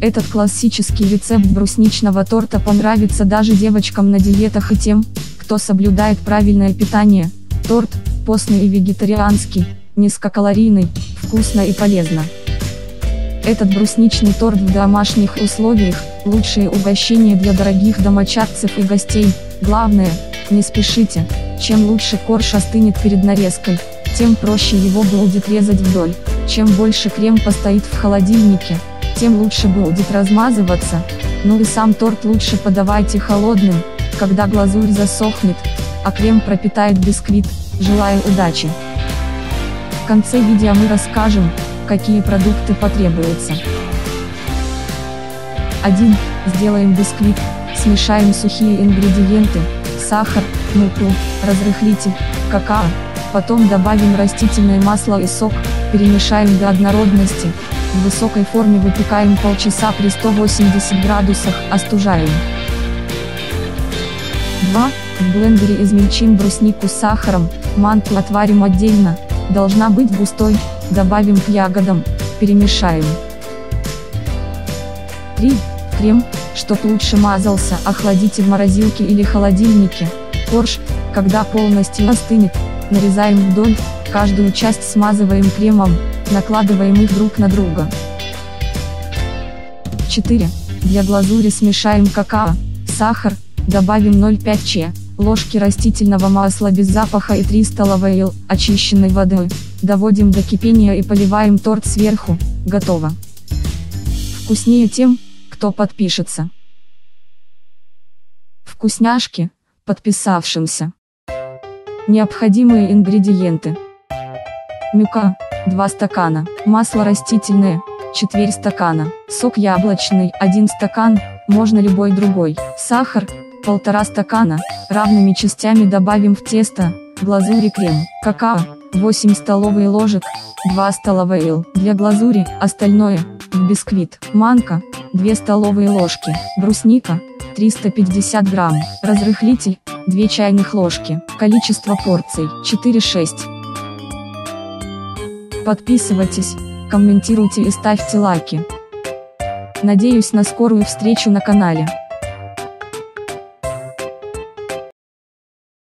Этот классический рецепт брусничного торта понравится даже девочкам на диетах и тем, кто соблюдает правильное питание. Торт, постный и вегетарианский, низкокалорийный, вкусно и полезно. Этот брусничный торт в домашних условиях – лучшее угощение для дорогих домочадцев и гостей. Главное, не спешите, чем лучше корж остынет перед нарезкой, тем проще его будет резать вдоль. Чем больше крем постоит в холодильнике, тем лучше будет размазываться. Ну и сам торт лучше подавайте холодным, когда глазурь засохнет, а крем пропитает бисквит. Желаю удачи! В конце видео мы расскажем, какие продукты потребуются. 1. Сделаем бисквит, смешаем сухие ингредиенты, сахар, муку, разрыхлитель, какао, потом добавим растительное масло и сок, перемешаем до однородности, в высокой форме выпекаем полчаса при 180 градусах, остужаем. 2. В блендере измельчим бруснику с сахаром, манку отварим отдельно, должна быть густой, добавим к ягодам, перемешаем. 3. Крем, чтоб лучше мазался, охладите в морозилке или холодильнике. Корж, когда полностью остынет, нарезаем вдоль, каждую часть смазываем кремом, накладываем их друг на друга. 4. Для глазури смешаем какао, сахар, добавим 0,5 ч, ложки растительного масла без запаха и 3 столовые л, очищенной водой. Доводим до кипения и поливаем торт сверху, готово. Вкуснее тем, кто подпишется. Вкусняшки, подписавшимся. Необходимые ингредиенты. Мюка, 2 стакана, масло растительное, четверть стакана, сок яблочный, 1 стакан, можно любой другой, сахар, полтора стакана, равными частями добавим в тесто, глазурь и крем, какао, 8 столовые ложек, 2 столовые л, для глазури, остальное, в бисквит, манка, 2 столовые ложки, брусника, 350 грамм, разрыхлитель, 2 чайных ложки, количество порций, 4-6. Подписывайтесь, комментируйте и ставьте лайки. Надеюсь на скорую встречу на канале.